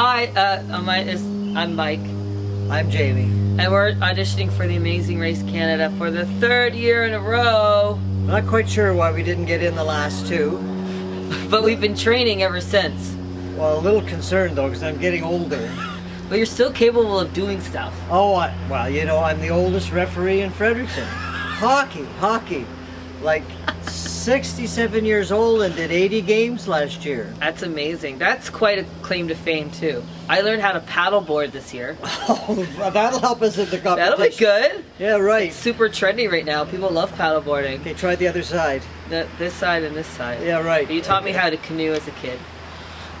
Hi, uh, I'm, is- I'm Mike, I'm Jamie. and we're auditioning for the Amazing Race Canada for the third year in a row. Not quite sure why we didn't get in the last two. But we've been training ever since. Well, a little concerned though, because I'm getting older. But you're still capable of doing stuff. Oh, I, well, you know, I'm the oldest referee in Fredericton. Hockey, hockey. Like 67 years old and did 80 games last year. That's amazing. That's quite a claim to fame too. I learned how to paddleboard this year. Oh, that'll help us in the competition. That'll be good. Yeah, right. It's super trendy right now. People love paddleboarding. Okay, try the other side. The, this side and this side. Yeah, right. You taught me how to canoe as a kid.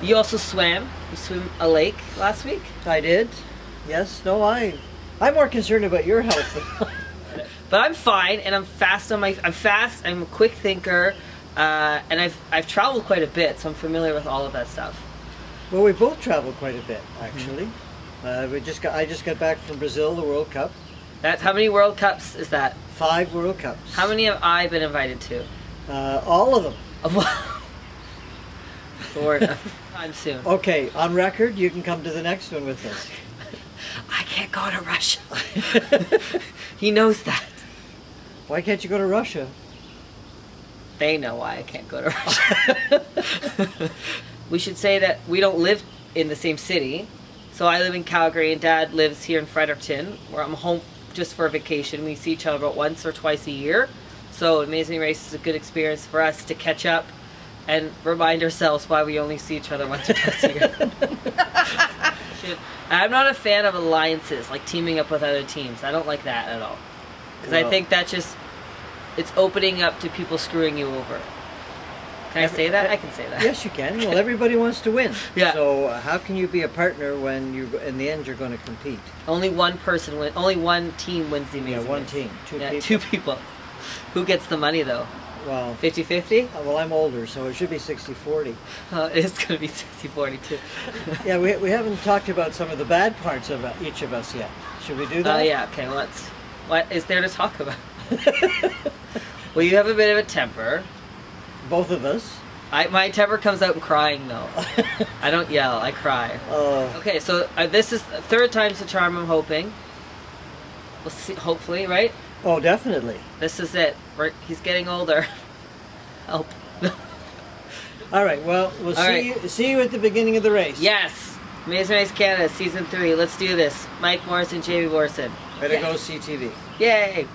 You also swam. You swim a lake last week. I did. Yes, no, I. I'm more concerned about your health. But I'm fine, and I'm fast on my. I'm fast. I'm a quick thinker, uh, and I've I've traveled quite a bit, so I'm familiar with all of that stuff. well, we both traveled quite a bit, actually. Uh, we just got. I just got back from Brazil, the World Cup. That's how many World Cups is that? Five World Cups. How many have I been invited to? Uh, all of them. Lord, I'm soon. Okay, on record, you can come to the next one with us. I can't go to Russia. he knows that. Why can't you go to Russia? They know why I can't go to Russia. we should say that we don't live in the same city. So I live in Calgary and dad lives here in Fredericton where I'm home just for a vacation. We see each other about once or twice a year. So Amazing Race is a good experience for us to catch up and remind ourselves why we only see each other once or twice a year. I'm not a fan of alliances, like teaming up with other teams. I don't like that at all. Because I think that just it's opening up to people screwing you over. Can I say that? I can say that. Yes, you can. Well, everybody wants to win. Yeah. So uh, how can you be a partner when you, in the end, you're going to compete? Only one person win. Only one team wins the amazing. Yeah, one team, two yeah, people. two people. Who gets the money though? Well, 50-50? uh, well, I'm older, so it should be 60-40. Uh, it's gonna be 60-40 too. Yeah, we, we haven't talked about some of the bad parts of uh, each of us yet. Should we do that? Oh that? yeah. Okay. Let's. What is there to talk about? well, you have a bit of a temper. Both of us. I, my temper comes out in crying though. I don't yell. I cry. Uh, Okay, so uh, this is third time's the charm. I'm hoping. We'll see. Hopefully, right? oh, definitely. This is it. We're, he's getting older. Help. All right. Well, we'll All see right. you see you at the beginning of the race. yes. Amazing Race Canada, season three. Let's do this. Mike Morrison, Jamie Morrison. Better Yes. go CTV. Yay.